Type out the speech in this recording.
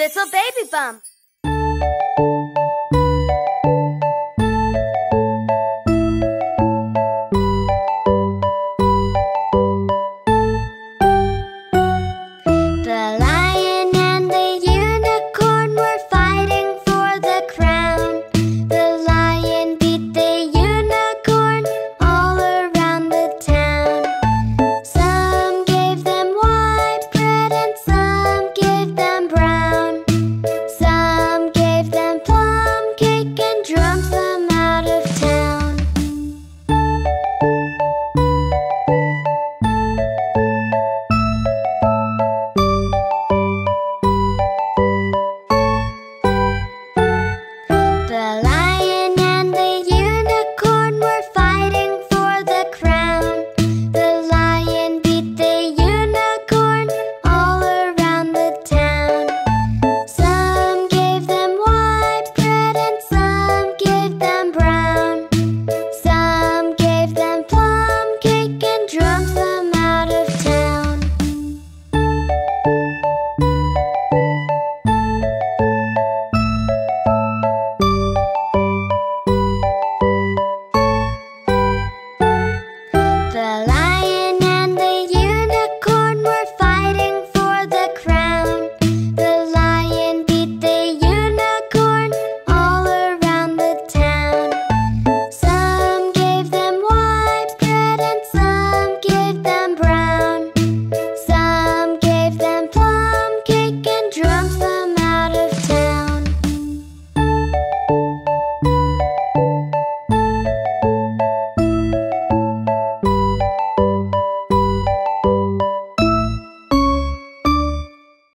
Little baby bump. The I